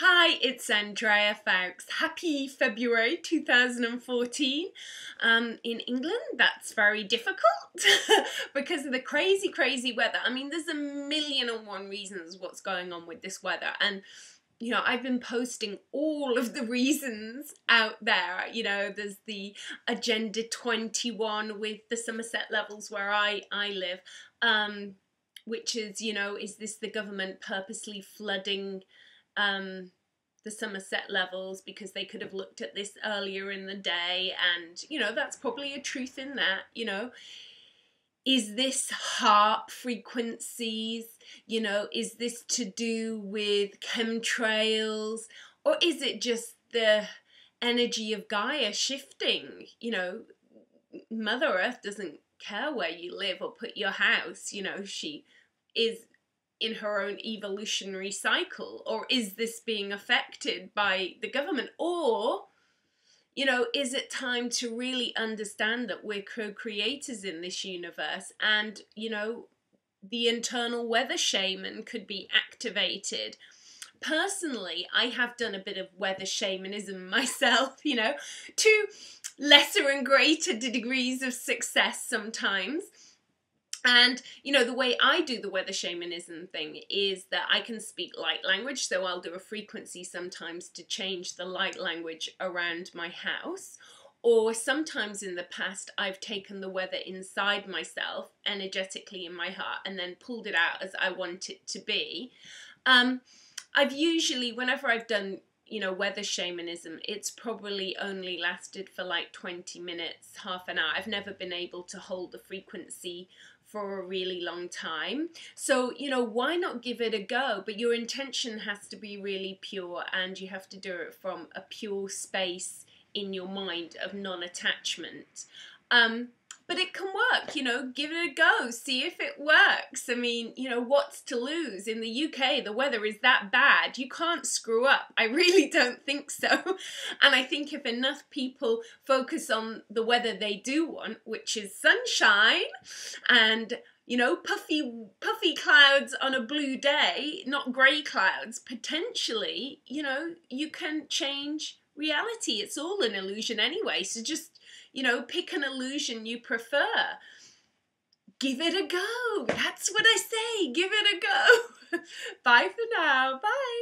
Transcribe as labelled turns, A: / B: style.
A: Hi, it's Andrea Foulkes. Happy February 2014. Um, in England, that's very difficult because of the crazy, crazy weather. I mean, there's a million and one reasons what's going on with this weather. And, you know, I've been posting all of the reasons out there. You know, there's the Agenda 21 with the Somerset levels where I, I live, um, which is, you know, is this the government purposely flooding? Um, the Somerset levels because they could have looked at this earlier in the day, and you know, that's probably a truth in that, you know. Is this HAARP frequencies? You know, is this to do with chemtrails? Or is it just the energy of Gaia shifting? You know, Mother Earth doesn't care where you live or put your house, you know, she is in her own evolutionary cycle? Or is this being affected by the government? Or, you know, is it time to really understand that we're co creators in this universe and, you know, the internal weather shaman could be activated? Personally, I have done a bit of weather shamanism myself, you know, to lesser and greater degrees of success sometimes and you know the way i do the weather shamanism thing is that i can speak light language so i'll do a frequency sometimes to change the light language around my house. Or sometimes in the past i've taken the weather inside myself energetically in my heart and then pulled it out as i want it to be. Um, i've usually whenever i've done you know, weather shamanism, it's probably only lasted for like 20 minutes, half an hour. I've never been able to hold the frequency for a really long time. So, you know, why not give it a go? But your intention has to be really pure and you have to do it from a pure space in your mind of non attachment. Um, but it can work, you know, give it a go, see if it works. I mean, you know, what's to lose? In the UK, the weather is that bad. You can't screw up. I really don't think so. And I think if enough people focus on the weather they do want, which is sunshine and you know, puffy puffy clouds on a blue day, not grey clouds, potentially, you know, you can change reality. It's all an illusion anyway. So just, you know, pick an illusion you prefer. Give it a go. That's what I say. Give it a go. Bye for now. Bye.